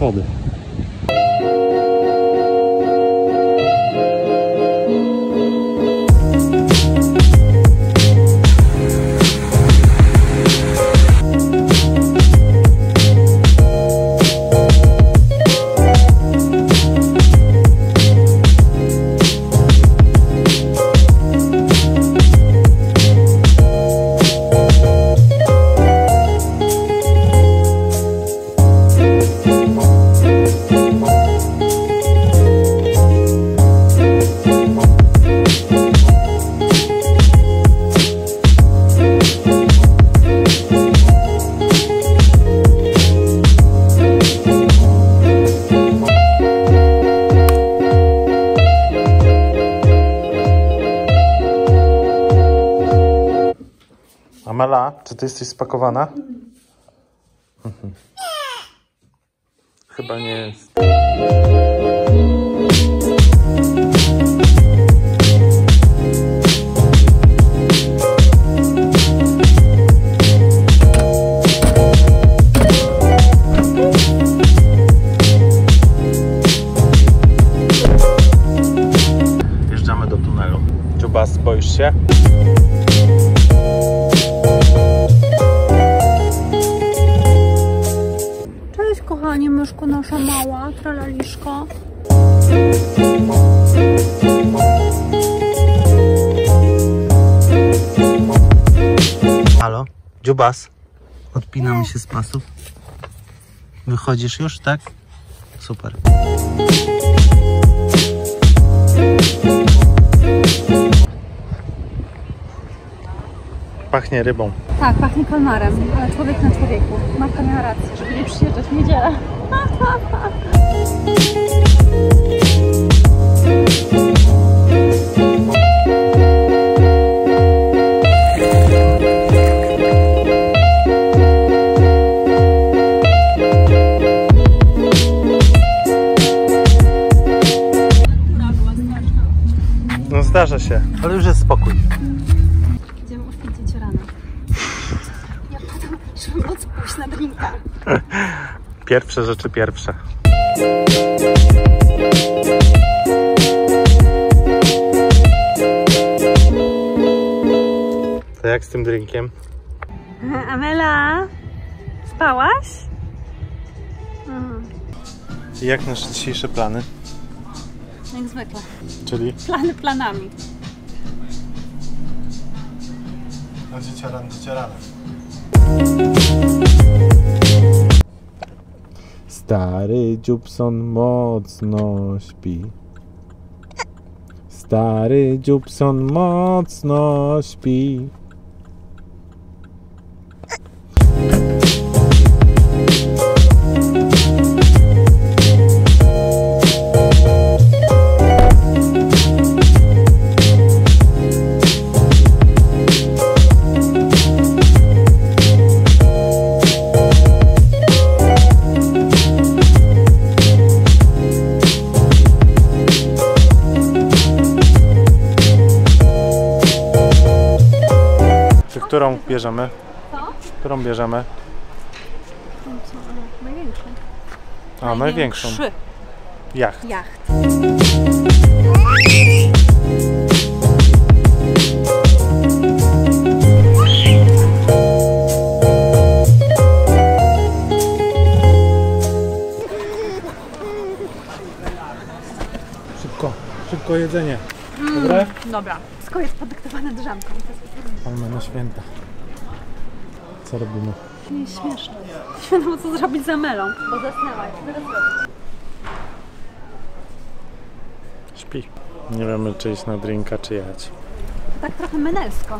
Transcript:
foda. Amela, czy ty jesteś spakowana? Mhm. Chyba nie jest. Wjeżdżamy do tunelu. Dziubas, boisz się? Kochanie, myszko nasza mała, tralaliszko. Halo? Dziubas? Odpinamy się z pasów. Wychodzisz już, tak? Super. Pachnie rybą. Tak, pachnie kalmarem, ale człowiek na człowieku. Marta miała rację, żeby nie przyjeżdżać w niedzielę. No zdarza się, ale już jest spokój. Żeby móc pójść na drinka. Pierwsze rzeczy pierwsze. To jak z tym drinkiem? Amela, spałaś? Mhm, I jak nasze dzisiejsze plany? jak zwykle. Czyli? Plany planami. No dzieciaran, dzieciarana. Stary Dziubson mocno śpi. Stary Dziubson mocno śpi. Którą bierzemy? Którą bierzemy? Największą. A, największą. Trzy. Jacht. Jacht. Szybko, szybko jedzenie. Dobre? Dobra. Wszystko jest podyktowane drzemką. To jest Palmy na święta. Co robimy? nie śmieszne. Nie wiadomo co zrobić z Amelą, bo zasnęła. Jak teraz robić? Śpi. Nie wiemy, czy iść na drinka, czy jechać. Tak trochę menelsko.